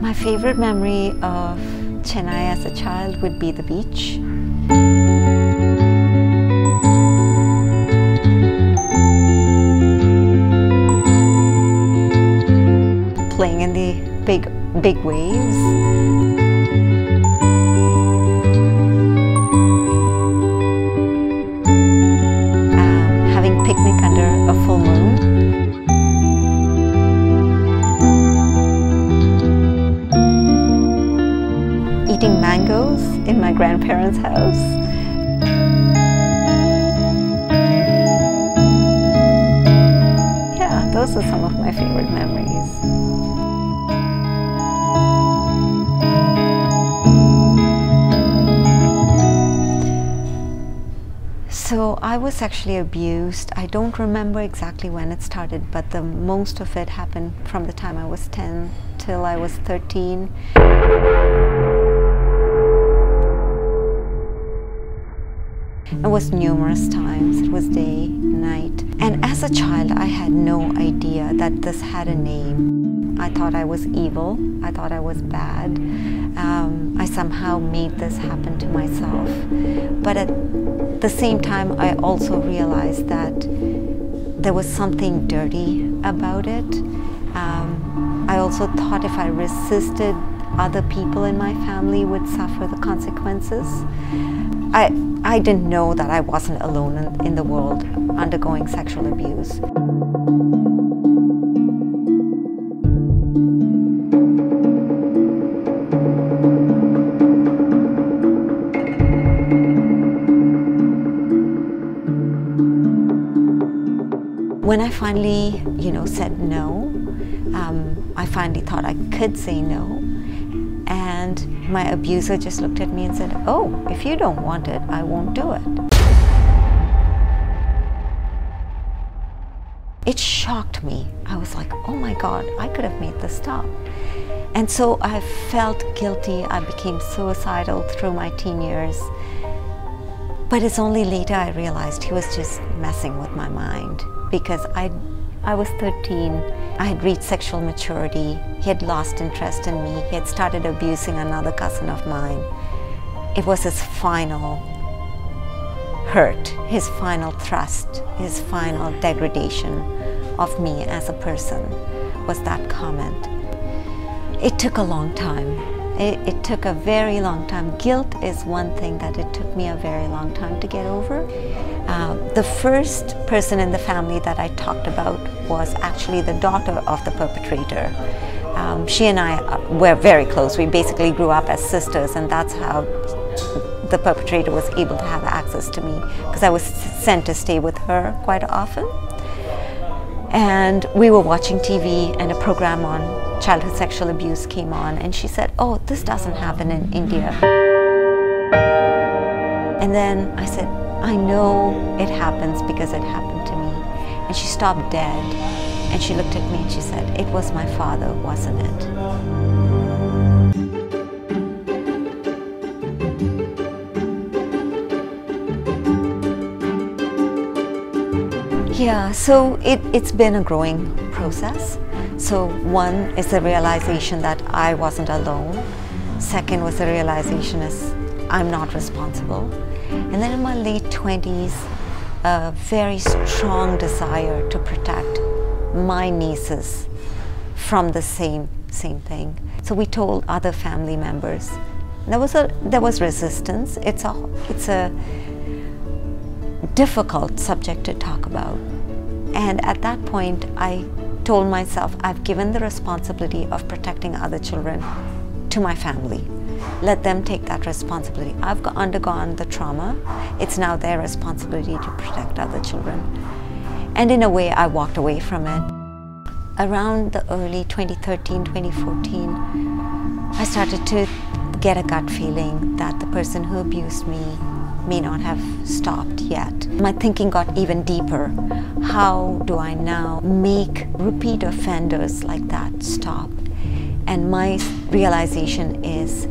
My favorite memory of Chennai as a child would be the beach. Playing in the big, big waves. Um, having picnic under a full moon. Grandparents' house. Yeah, those are some of my favorite memories. So I was actually abused. I don't remember exactly when it started, but the most of it happened from the time I was 10 till I was 13. It was numerous times. It was day, night. And as a child, I had no idea that this had a name. I thought I was evil. I thought I was bad. Um, I somehow made this happen to myself. But at the same time, I also realized that there was something dirty about it. Um, I also thought if I resisted, other people in my family would suffer the consequences. I, I didn't know that I wasn't alone in, in the world undergoing sexual abuse. When I finally, you know, said no, um, I finally thought I could say no. And my abuser just looked at me and said, Oh, if you don't want it, I won't do it. It shocked me. I was like, Oh my God, I could have made this stop. And so I felt guilty. I became suicidal through my teen years. But it's only later I realized he was just messing with my mind because I, I was 13. I had reached sexual maturity. He had lost interest in me. He had started abusing another cousin of mine. It was his final hurt, his final thrust, his final degradation of me as a person was that comment. It took a long time. It, it, took a very long time. Guilt is one thing that it took me a very long time to get over. Uh, the first person in the family that I talked about was actually the daughter of the perpetrator. Um, she and I were very close. We basically grew up as sisters, and that's how the perpetrator was able to have access to me because I was sent to stay with her quite often. And we were watching TV, and a program on childhood sexual abuse came on, and she said, Oh, this doesn't happen in India. And then I said, I know it happens because it happened to me. And she stopped dead, and she looked at me and she said, It was my father, wasn't it? Yeah, so it, it's been a growing process. So one is the realization that I wasn't alone. Second was the realization is I'm not responsible. And then in my late 20s, a very strong desire to protect my nieces from the same same thing. So we told other family members. There was a there was resistance. It's a it's a difficult subject to talk about. And at that point, I told myself I've given the responsibility of protecting other children to my family. Let them take that responsibility. I've undergone the trauma. It's now their responsibility to protect other children. And in a way, I walked away from it. Around the early 2013, 2014, I started to get a gut feeling that the person who abused me may not have stopped yet. My thinking got even deeper. How do I now make repeat offenders like that stop? And my realization is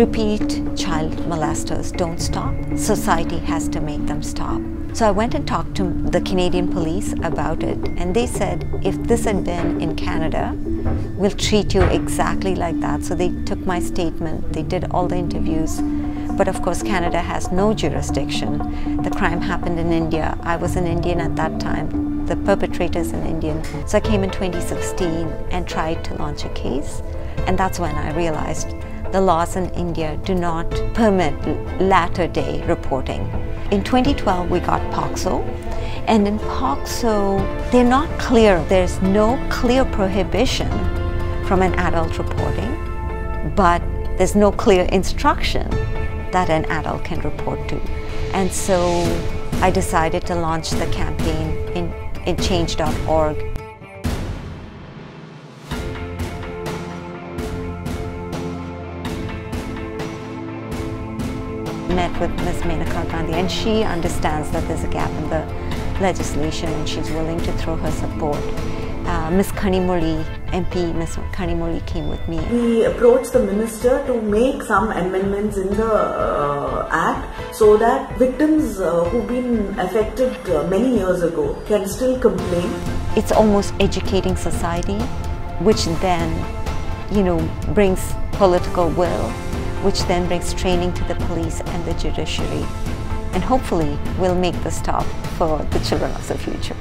repeat child molesters don't stop. Society has to make them stop. So I went and talked to the Canadian police about it, and they said if this had been in Canada, we'll treat you exactly like that. So they took my statement, they did all the interviews. But of course, Canada has no jurisdiction. The crime happened in India. I was an Indian at that time. The perpetrator is an Indian. So I came in 2016 and tried to launch a case. And that's when I realized the laws in India do not permit latter day reporting. In 2012, we got POCSO, and in POCSO, they're not clear. There's no clear prohibition from an adult reporting, but there's no clear instruction that an adult can report to. And so I decided to launch the campaign in, in change.org met with Ms. Maneka Gandhi and she understands that there's a gap in the legislation and she's willing to throw her support. Uh, Ms. Kanimozhi, MP Ms. Kanimozhi came with me. We approached the minister to make some amendments in the uh, act so that victims uh, who've been affected uh, many years ago can still complain. It's almost educating society, which then, you know, brings political will which then brings training to the police and the judiciary. And hopefully will make the stop for the children of the future.